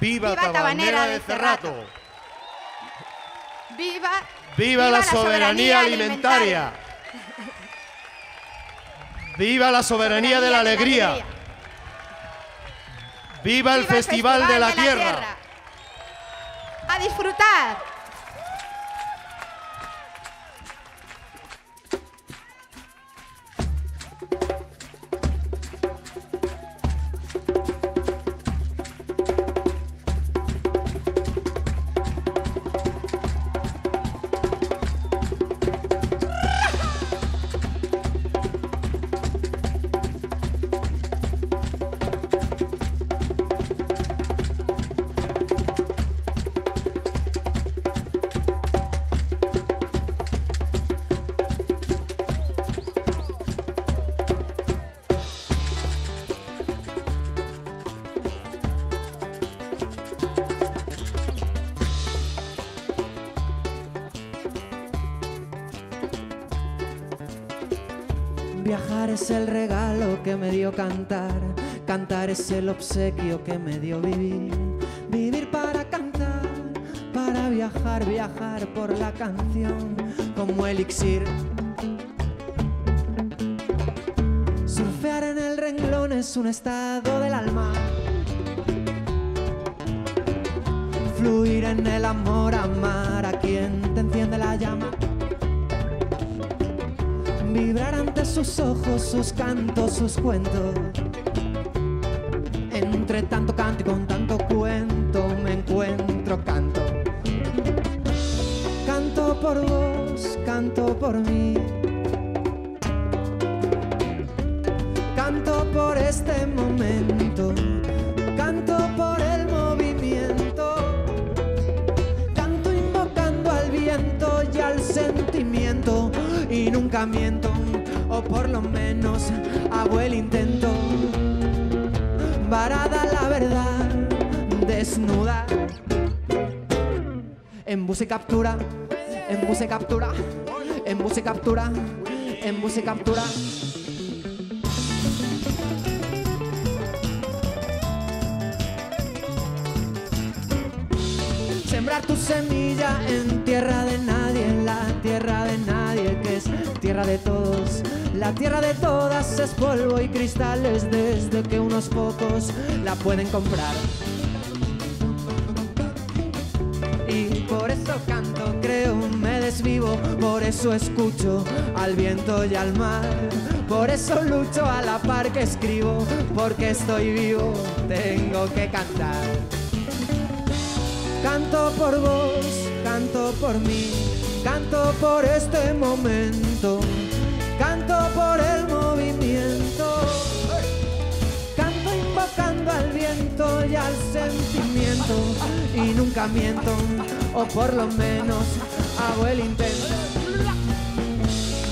Viva, Tabanera de Cerrato. Viva, Viva la soberanía alimentaria. Viva la soberanía de la alegría. Viva el Festival de la Tierra. A disfrutar. Viajar es el regalo que me dio cantar, cantar es el obsequio que me dio vivir, vivir para cantar, para viajar, viajar por la canción como elixir. Surfear en el renglón es un estado del alma. Fluir en el amor, amar a quien te enciende la llama vibrar ante sus ojos, sus cantos, sus cuentos. Entre tanto canto y con tanto cuento me encuentro canto. Canto por vos, canto por mí. Y nunca miento, o por lo menos hago el intento. Varada la verdad, desnuda. En bus y captura, en bus y captura, en bus y captura, en bus y captura. Sembrar tu semilla en tierra de nadie, en la tierra de nadie que es tierra de todos. La tierra de todas es polvo y cristales desde que unos pocos la pueden comprar. Y por eso canto, creo, me desvivo, por eso escucho al viento y al mar. Por eso lucho a la par que escribo, porque estoy vivo, tengo que cantar. Canto por vos, canto por mí, canto por este momento, canto por el movimiento, canto invocando al viento y al sentimiento y nunca miento, o por lo menos hago el intento.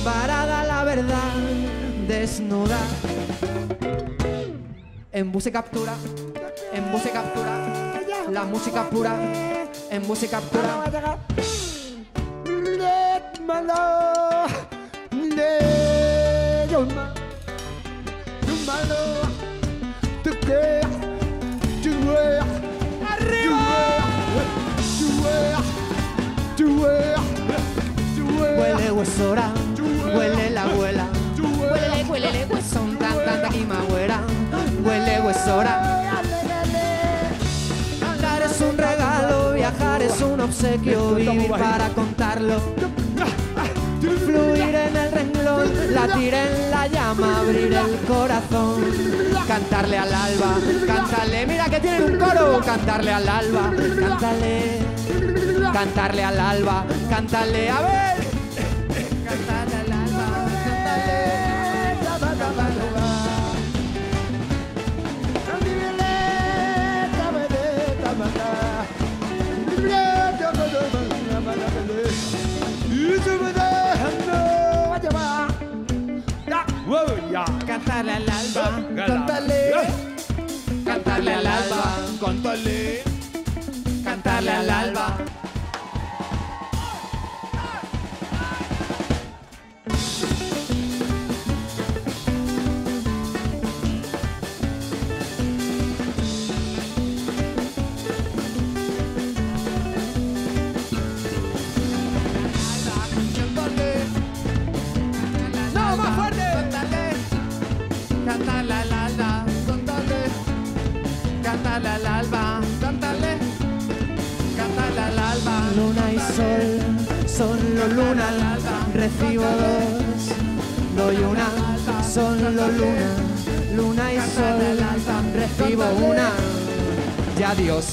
Parada la verdad, desnuda, en bus captura, en bus y captura la música pura, en música pura. Huele huesora, huele la abuela, huele, huele, huesón, tan, tan, taquima, güera, huele huesora. Es un obsequio, vivir para contarlo. Fluir en el renglón, latir en la llama, abrir el corazón. Cantarle al alba, cántale, mira que tienen un coro. Cantarle al alba, cántale, cantarle al alba, cántale, a ver. Cantarle al alba, Cantarle al alba, cántale, cantarle al alba, Cántale. Cántale al alba, cántale, cántale al alba, cántale, cántale al alba. Luna y sol, solo luna, recibo dos, doy una, solo luna, luna y sol, recibo una, y adiós.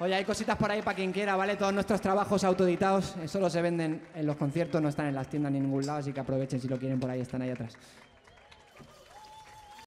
Oye, hay cositas por ahí para quien quiera, ¿vale? Todos nuestros trabajos autoeditados, eh, solo se venden en los conciertos, no están en las tiendas ni en ningún lado, así que aprovechen si lo quieren por ahí, están ahí atrás.